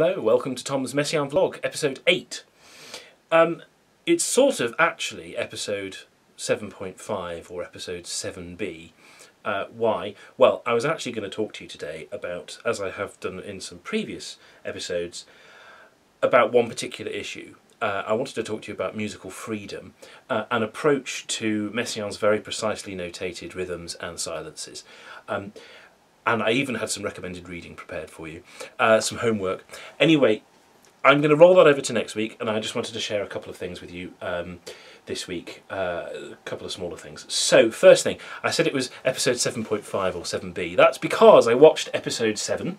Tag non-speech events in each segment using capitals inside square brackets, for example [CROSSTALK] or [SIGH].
Hello, welcome to Tom's Messiaen vlog, episode 8. Um, it's sort of actually episode 7.5 or episode 7b. Uh, why? Well, I was actually going to talk to you today about, as I have done in some previous episodes, about one particular issue. Uh, I wanted to talk to you about musical freedom, uh, an approach to Messiaen's very precisely notated rhythms and silences. Um, and I even had some recommended reading prepared for you, uh, some homework. Anyway, I'm going to roll that over to next week, and I just wanted to share a couple of things with you um, this week, uh, a couple of smaller things. So, first thing, I said it was episode 7.5 or 7b. That's because I watched episode 7,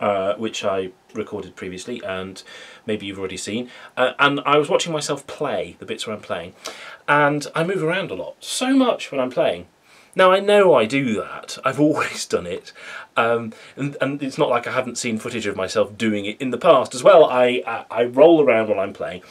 uh, which I recorded previously, and maybe you've already seen. Uh, and I was watching myself play, the bits where I'm playing, and I move around a lot, so much when I'm playing. Now I know I do that. I've [LAUGHS] always done it, um, and, and it's not like I haven't seen footage of myself doing it in the past as well. I I, I roll around while I'm playing,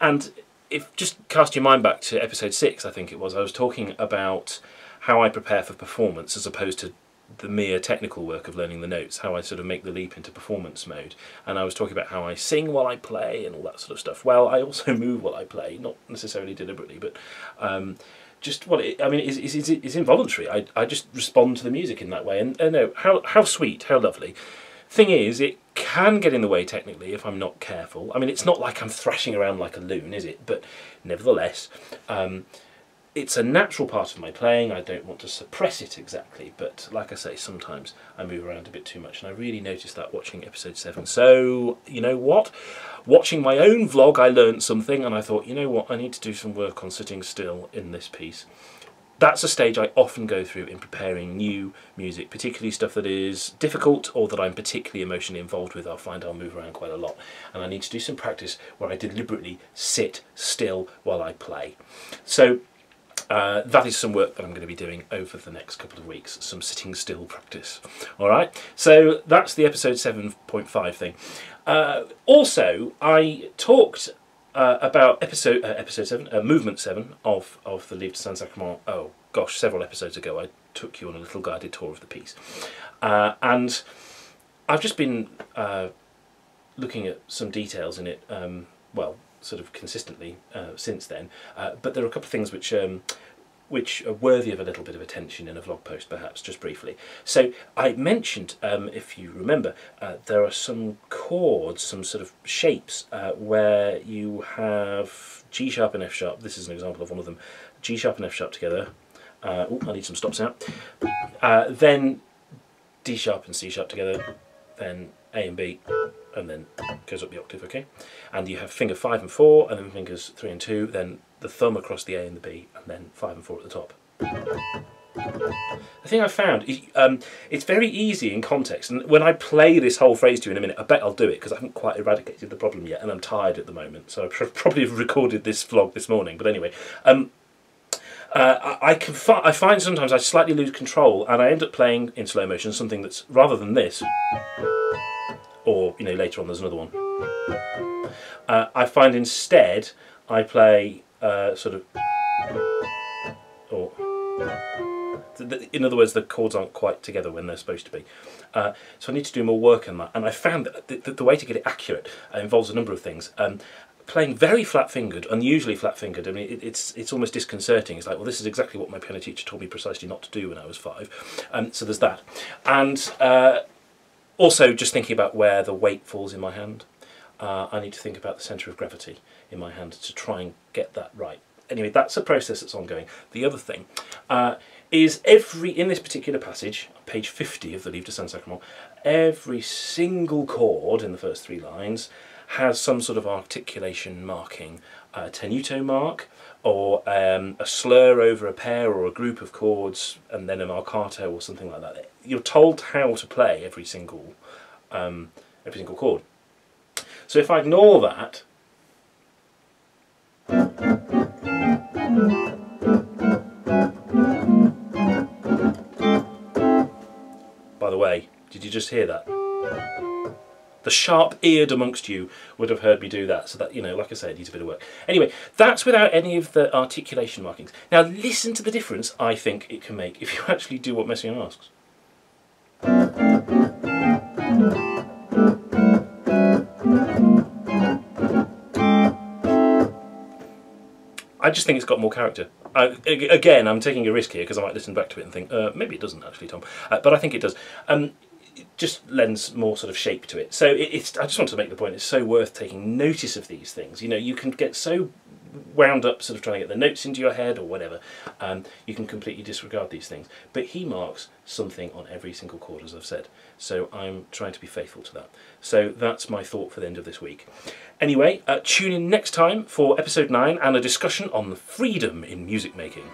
and if just cast your mind back to episode six, I think it was. I was talking about how I prepare for performance as opposed to the mere technical work of learning the notes, how I sort of make the leap into performance mode. And I was talking about how I sing while I play and all that sort of stuff. Well, I also [LAUGHS] move while I play, not necessarily deliberately, but um, just well, it, I mean, it's, it's, it's involuntary. I, I just respond to the music in that way, and uh, no, how how sweet, how lovely. Thing is, it can get in the way technically if I'm not careful. I mean, it's not like I'm thrashing around like a loon, is it? But nevertheless, um, it's a natural part of my playing. I don't want to suppress it exactly, but like I say, sometimes I move around a bit too much, and I really noticed that watching episode 7. So, you know what? Watching my own vlog, I learned something, and I thought, you know what? I need to do some work on sitting still in this piece. That's a stage I often go through in preparing new music, particularly stuff that is difficult or that I'm particularly emotionally involved with. I'll find I'll move around quite a lot, and I need to do some practice where I deliberately sit still while I play. So uh, that is some work that I'm going to be doing over the next couple of weeks, some sitting still practice. All right, so that's the episode 7.5 thing. Uh, also, I talked uh, about episode uh, episode 7, uh, movement 7 of, of the Livre de Saint-Sacrement, oh gosh, several episodes ago. I took you on a little guided tour of the piece. Uh, and I've just been looking at some details in it, um, well, sort of consistently uh, since then. Uh, but there are a couple of things which um, which are worthy of a little bit of attention in a vlog post, perhaps, just briefly. So I mentioned, um, if you remember, uh, there are some chords, some sort of shapes, uh, where you have G sharp and F sharp. This is an example of one of them. G sharp and F sharp together. Uh, I need some stops out. Uh, then D sharp and C sharp together. Then A and B and then goes up the octave, okay? And you have finger 5 and 4, and then fingers 3 and 2, then the thumb across the A and the B, and then 5 and 4 at the top. The thing I found, um, it's very easy in context, and when I play this whole phrase to you in a minute, I bet I'll do it, because I haven't quite eradicated the problem yet, and I'm tired at the moment, so I probably recorded this vlog this morning, but anyway. Um, uh, I, can fi I find sometimes I slightly lose control, and I end up playing in slow motion something that's, rather than this, or you know later on there's another one. Uh, I find instead I play uh, sort of, or in other words the chords aren't quite together when they're supposed to be. Uh, so I need to do more work on that and I found that the, the way to get it accurate uh, involves a number of things. Um, playing very flat-fingered, unusually flat-fingered, I mean, it, it's it's almost disconcerting. It's like, well, this is exactly what my piano teacher told me precisely not to do when I was five. Um, so there's that. And uh, also, just thinking about where the weight falls in my hand. Uh, I need to think about the centre of gravity in my hand to try and get that right. Anyway, that's a process that's ongoing. The other thing uh, is every, in this particular passage, page 50 of the Livre de Saint-Sacrement, every single chord in the first three lines has some sort of articulation marking. A tenuto mark, or um, a slur over a pair or a group of chords, and then a marcato or something like that you're told how to play every single um, every single chord. So if I ignore that, by the way, did you just hear that? the sharp-eared amongst you would have heard me do that. So that, you know, like I say, it needs a bit of work. Anyway, that's without any of the articulation markings. Now listen to the difference I think it can make if you [LAUGHS] actually do what Messiaen asks. I just think it's got more character. I, again, I'm taking a risk here because I might listen back to it and think, uh, maybe it doesn't actually, Tom. Uh, but I think it does. Um, just lends more sort of shape to it. So it, it's. I just want to make the point. It's so worth taking notice of these things. You know, you can get so wound up sort of trying to get the notes into your head or whatever, um, you can completely disregard these things. But he marks something on every single chord, as I've said. So I'm trying to be faithful to that. So that's my thought for the end of this week. Anyway, uh, tune in next time for episode 9 and a discussion on freedom in music making.